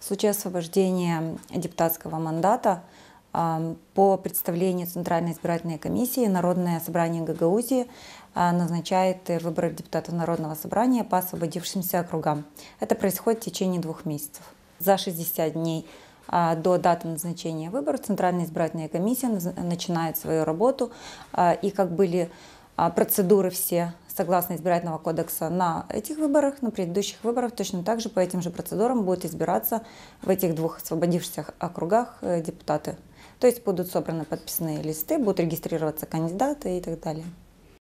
В случае освобождения депутатского мандата а, по представлению Центральной избирательной комиссии Народное собрание Гагаузии а, назначает выборы депутатов Народного собрания по освободившимся округам. Это происходит в течение двух месяцев. За 60 дней а, до даты назначения выборов Центральная избирательная комиссия начинает свою работу. И как были процедуры все согласно избирательного кодекса на этих выборах, на предыдущих выборах, точно так же по этим же процедурам будут избираться в этих двух освободившихся округах э, депутаты. То есть будут собраны подписные листы, будут регистрироваться кандидаты и так далее.